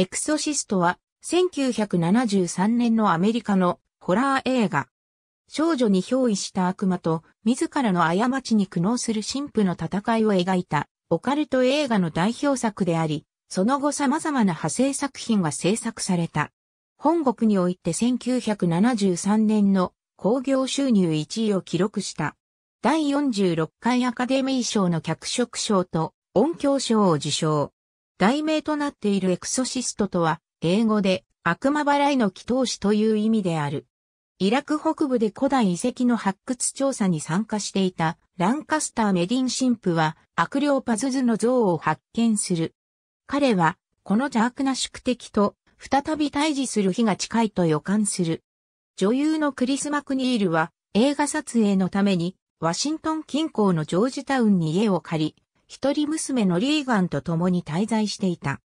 エクソシストは1973年のアメリカのホラー映画。少女に憑依した悪魔と自らの過ちに苦悩する神父の戦いを描いたオカルト映画の代表作であり、その後様々な派生作品が制作された。本国において1973年の興行収入1位を記録した。第46回アカデミー賞の脚色賞と音響賞を受賞。題名となっているエクソシストとは、英語で悪魔払いの祈祷師という意味である。イラク北部で古代遺跡の発掘調査に参加していたランカスター・メディン神父は悪霊パズズの像を発見する。彼はこの邪悪な宿敵と再び対峙する日が近いと予感する。女優のクリス・マクニールは映画撮影のためにワシントン近郊のジョージタウンに家を借り、一人娘のリーガンと共に滞在していた。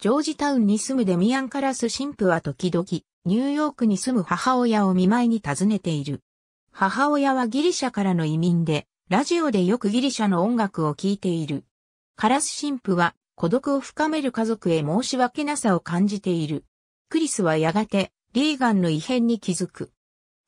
ジョージタウンに住むデミアン・カラス神父は時々、ニューヨークに住む母親を見舞いに訪ねている。母親はギリシャからの移民で、ラジオでよくギリシャの音楽を聴いている。カラス神父は、孤独を深める家族へ申し訳なさを感じている。クリスはやがて、リーガンの異変に気づく。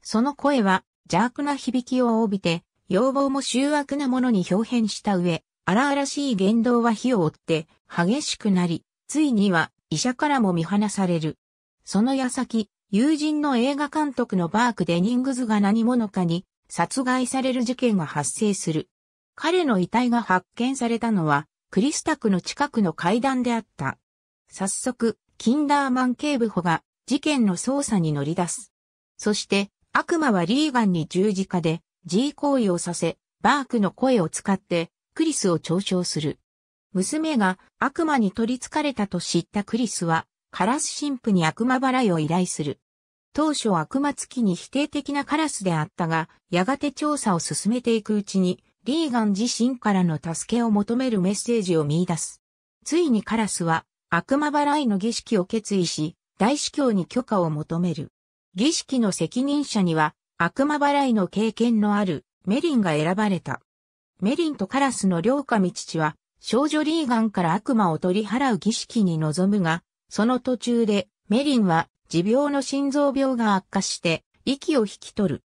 その声は、邪悪な響きを帯びて、要望も醜悪なものに表変した上、荒々しい言動は火を追って激しくなり、ついには医者からも見放される。その矢先、友人の映画監督のバーク・デニングズが何者かに殺害される事件が発生する。彼の遺体が発見されたのは、クリスタクの近くの階段であった。早速、キンダーマン警部補が事件の捜査に乗り出す。そして、悪魔はリーガンに十字架で G 行為をさせ、バークの声を使ってクリスを嘲笑する。娘が悪魔に取り憑かれたと知ったクリスは、カラス神父に悪魔払いを依頼する。当初悪魔付きに否定的なカラスであったが、やがて調査を進めていくうちに、リーガン自身からの助けを求めるメッセージを見出す。ついにカラスは悪魔払いの儀式を決意し、大司教に許可を求める。儀式の責任者には悪魔払いの経験のあるメリンが選ばれた。メリンとカラスの両神父は少女リーガンから悪魔を取り払う儀式に臨むが、その途中でメリンは持病の心臓病が悪化して息を引き取る。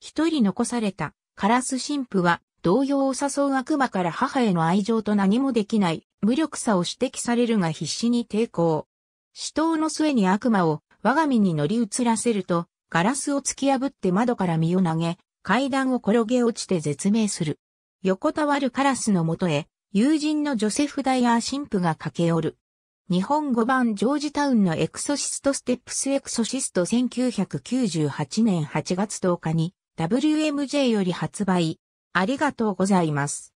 一人残されたカラス神父は動揺を誘う悪魔から母への愛情と何もできない無力さを指摘されるが必死に抵抗。死闘の末に悪魔を我が身に乗り移らせるとガラスを突き破って窓から身を投げ、階段を転げ落ちて絶命する。横たわるカラスのもとへ、友人のジョセフ・ダイヤー神父が駆け寄る。日本語版ジョージタウンのエクソシストステップスエクソシスト1998年8月10日に WMJ より発売。ありがとうございます。